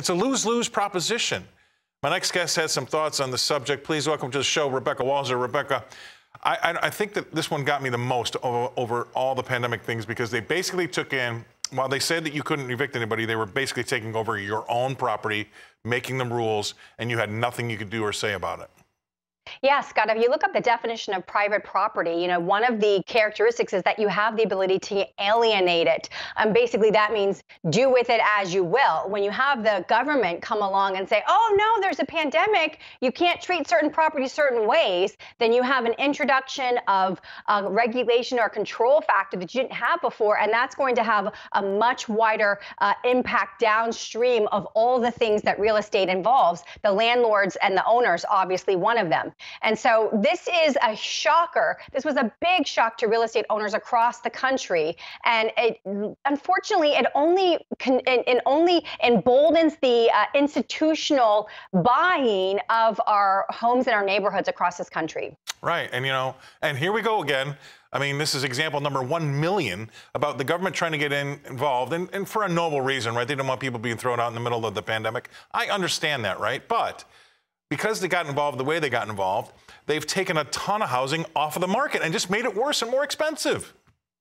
It's a lose lose proposition. My next guest has some thoughts on the subject. Please welcome to the show Rebecca Walser. Rebecca, I, I, I think that this one got me the most over, over all the pandemic things because they basically took in while they said that you couldn't evict anybody, they were basically taking over your own property, making them rules, and you had nothing you could do or say about it. Yeah, Scott, if you look up the definition of private property, you know, one of the characteristics is that you have the ability to alienate it. Um, basically, that means do with it as you will. When you have the government come along and say, oh, no, there's a pandemic, you can't treat certain properties certain ways, then you have an introduction of a regulation or control factor that you didn't have before. And that's going to have a much wider uh, impact downstream of all the things that real estate involves. The landlords and the owners, obviously, one of them. And so this is a shocker. This was a big shock to real estate owners across the country. And it, unfortunately, it only it, it only emboldens the uh, institutional buying of our homes in our neighborhoods across this country. Right. And, you know, and here we go again. I mean, this is example number 1 million about the government trying to get in, involved, and, and for a noble reason, right? They don't want people being thrown out in the middle of the pandemic. I understand that, right? But because they got involved the way they got involved, they've taken a ton of housing off of the market and just made it worse and more expensive.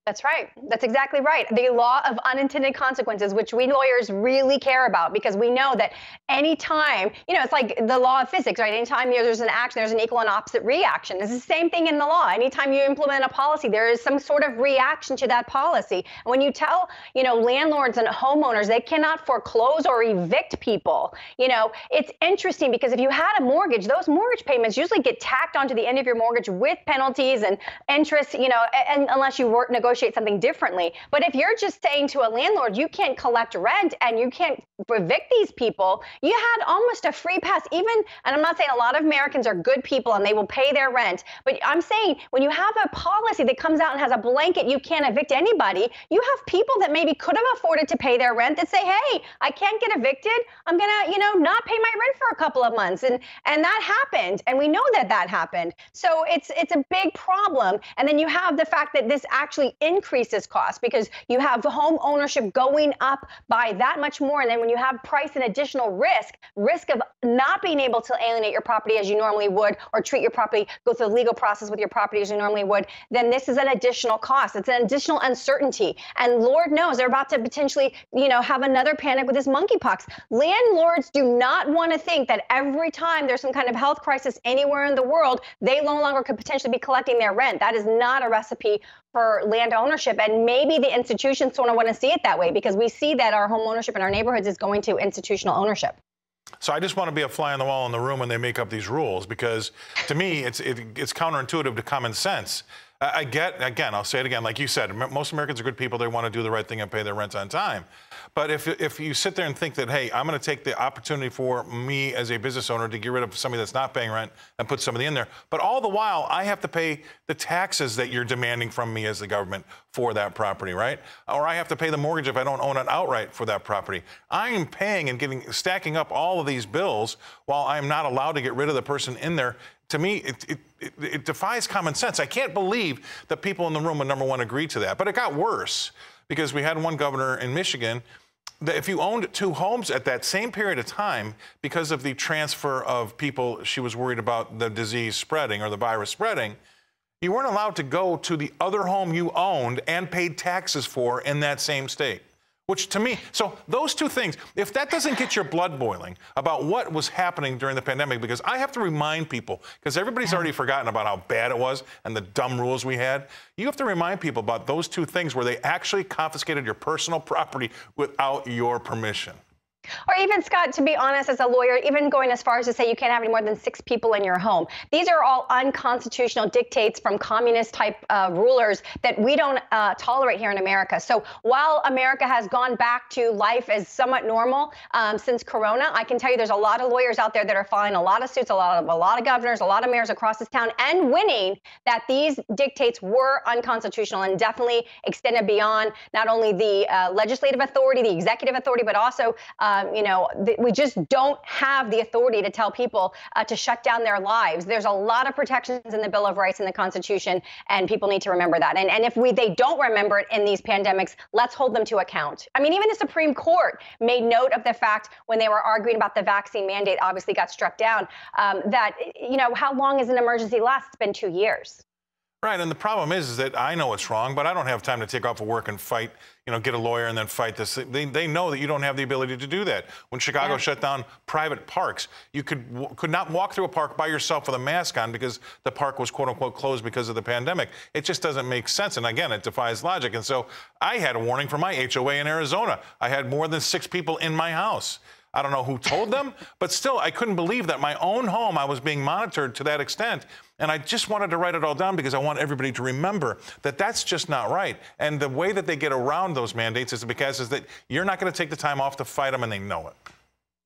That's right. That's exactly right. The law of unintended consequences, which we lawyers really care about because we know that anytime, you know, it's like the law of physics, right? Anytime there's an action, there's an equal and opposite reaction. It's the same thing in the law. Anytime you implement a policy, there is some sort of reaction to that policy. When you tell, you know, landlords and homeowners they cannot foreclose or evict people, you know, it's interesting because if you had a mortgage, those mortgage payments usually get tacked onto the end of your mortgage with penalties and interest, you know, and unless you work negotiate negotiate something differently. But if you're just saying to a landlord, you can't collect rent and you can't evict these people, you had almost a free pass. Even, and I'm not saying a lot of Americans are good people and they will pay their rent, but I'm saying when you have a policy that comes out and has a blanket, you can't evict anybody, you have people that maybe could have afforded to pay their rent that say, hey, I can't get evicted. I'm going to, you know, not pay my rent for a couple of months. And, and that happened. And we know that that happened. So it's, it's a big problem. And then you have the fact that this actually increases cost because you have home ownership going up by that much more. And then when you have price and additional risk, risk of not being able to alienate your property as you normally would or treat your property, go through the legal process with your property as you normally would, then this is an additional cost. It's an additional uncertainty. And Lord knows they're about to potentially, you know, have another panic with this monkeypox. Landlords do not want to think that every time there's some kind of health crisis anywhere in the world, they no longer could potentially be collecting their rent. That is not a recipe for land ownership. And maybe the institutions sort of want to see it that way because we see that our home ownership in our neighborhoods is going to institutional ownership. So I just want to be a fly on the wall in the room when they make up these rules because to me it's it, it's counterintuitive to common sense. I get again, I'll say it again, like you said, most Americans are good people. They want to do the right thing and pay their rent on time. But if, if you sit there and think that, hey, I'm going to take the opportunity for me as a business owner to get rid of somebody that's not paying rent and put somebody in there, but all the while I have to pay the taxes that you're demanding from me as the government for that property, right? Or I have to pay the mortgage if I don't own it outright for that property. I am paying and getting stacking up all of these bills while I'm not allowed to get rid of the person in there to me, it, it, it, it, defies common sense. I can't believe that people in the room would number one agree to that. But it got worse because we had one governor in Michigan that if you owned two homes at that same period of time, because of the transfer of people, she was worried about the disease spreading or the virus spreading, you weren't allowed to go to the other home you owned and paid taxes for in that same state. Which to me, so those two things, if that doesn't get your blood boiling about what was happening during the pandemic, because I have to remind people, because everybody's already forgotten about how bad it was and the dumb rules we had, you have to remind people about those two things where they actually confiscated your personal property without your permission. Or even, Scott, to be honest, as a lawyer, even going as far as to say you can't have any more than six people in your home. These are all unconstitutional dictates from communist type uh, rulers that we don't uh, tolerate here in America. So while America has gone back to life as somewhat normal um, since Corona, I can tell you there's a lot of lawyers out there that are filing a lot of suits, a lot of a lot of governors, a lot of mayors across this town, and winning that these dictates were unconstitutional and definitely extended beyond not only the uh, legislative authority, the executive authority, but also uh, um, you know, th- we just don't have the authority to tell people uh, to shut down their lives. There's a lot of protections in the Bill of Rights and the Constitution, and people need to remember that. And, and if we they don't remember it in these pandemics, let's hold them to account. I mean, even the Supreme Court made note of the fact when they were arguing about the vaccine mandate, obviously got struck down, um, that, you know, how long is an emergency last? It's been two years. Right, and the problem is, is that I know it's wrong, but I don't have time to take off of work and fight, you know, get a lawyer and then fight this. They, they know that you don't have the ability to do that. When Chicago Yeah. shut down private parks, you could could not walk through a park by yourself with a mask on because the park was quote unquote closed because of the pandemic. It just doesn't make sense, and again, it defies logic. And so I had a warning from my HOA in Arizona. I had more than six people in my house. I don't know who told them, but still, I couldn't believe that my own home, I was being monitored to that extent. And I just wanted to write it all down because I want everybody to remember that that's just not right. And the way that they get around those mandates is because is that you're not going to take the time off to fight them, and they know it.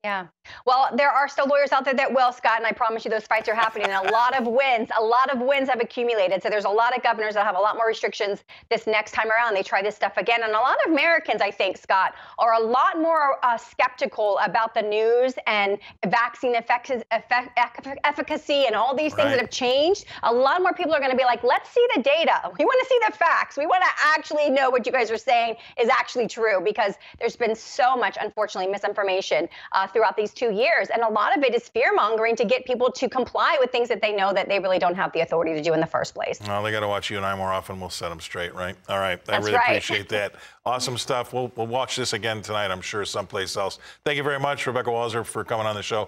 Yeah. Well, there are still lawyers out there that will, Scott, and I promise you those fights are happening. And a lot of wins, a lot of wins have accumulated. So there's a lot of governors that have a lot more restrictions this next time around. They try this stuff again. And a lot of Americans, I think, Scott, are a lot more uh, skeptical about the news and vaccine effect, effect, efficacy and all these things Right. that have changed. A lot more people are going to be like, let's see the data. We want to see the facts. We want to actually know what you guys are saying is actually true because there's been so much, unfortunately, misinformation uh, throughout these two years. And a lot of it is fear mongering to get people to comply with things that they know that they really don't have the authority to do in the first place. Well, they got to watch you and I more often. We'll set them straight, right? All right. I That's really right. appreciate that. Awesome stuff. We'll, we'll watch this again tonight, I'm sure, someplace else. Thank you very much, Rebecca Walser, for coming on the show.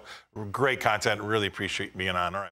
Great content. Really appreciate being on. All right.